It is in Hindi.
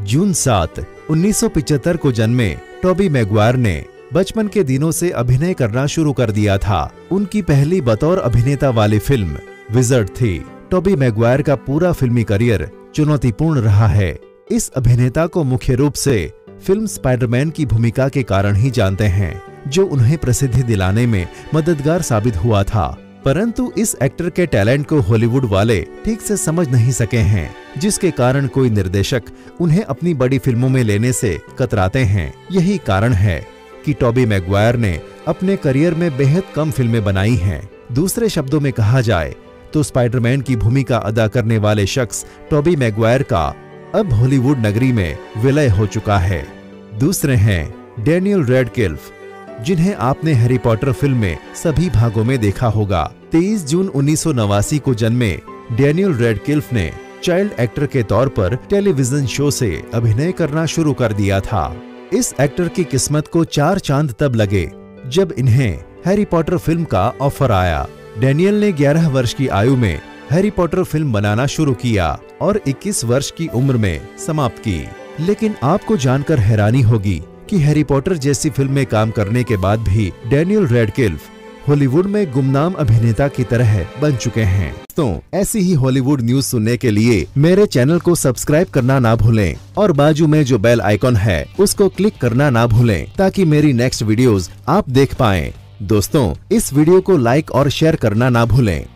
जून सात 1975 को जन्मे टॉबी मैगवायर ने बचपन के दिनों से अभिनय करना शुरू कर दिया था। उनकी पहली बतौर अभिनेता वाली फ़िल्म, विजर्ड थी। टॉबी मैगवायर का पूरा फिल्मी करियर चुनौतीपूर्ण रहा है। इस अभिनेता को मुख्य रूप से फ़िल्म स्पाइडरमैन की भूमिका के कारण ही जानते हैं, जो उन्हें प्रसिद्धि दिलाने में मददगार साबित हुआ था। परंतु इस एक्टर के टैलेंट को हॉलीवुड वाले ठीक से समझ नहीं सके हैं, जिसके कारण कोई निर्देशक उन्हें अपनी बड़ी फ़िल्मों में लेने से कतराते हैं। यही कारण है कि टॉबी मैगवायर ने अपने करियर में बेहद कम फ़िल्में बनाई हैं। दूसरे शब्दों में कहा जाए तो स्पाइडरमैन की भूमिका अदा करने वाले शख्स टॉबी मैगवायर का अब हॉलीवुड नगरी में विलय हो चुका है। दूसरे हैं, डेनियल रेडकिल्फ। जिन्हें आपने हैरी पॉटर फ़िल्म में सभी भागों में देखा होगा। 23 जून उन्नीस सौ नवासी को जन्मे डेनियल रेडकिल्फ ने चाइल्ड एक्टर के तौर पर टेलीविज़न शो से अभिनय करना शुरू कर दिया था। इस एक्टर की किस्मत को चार चाँद तब लगे जब इन्हें हैरी पॉटर फ़िल्म का ऑफ़र आया। डेनियल ने 11 वर्ष की आयु में हैरी पॉटर फ़िल्म बनाना शुरू किया और 21 वर्ष की उम्र में समाप्त की। लेकिन आपको जानकर हैरानी होगी कि हैरी पॉटर जैसी फ़िल्म में काम करने के बाद भी डेनियल रेडकिल्फ हॉलीवुड में गुमनाम अभिनेता की तरह बन चुके हैं तो ऐसी ही हॉलीवुड न्यूज़ सुनने के लिए मेरे चैनल को सब्सक्राइब करना ना भूलें और बाजू में जो बेल आइकॉन है, उसको क्लिक करना ना भूलें ताकि मेरी नेक्स्ट वीडियोस आप देख पाएँ। दोस्तों, इस वीडियो को लाइक और शेयर करना ना भूलें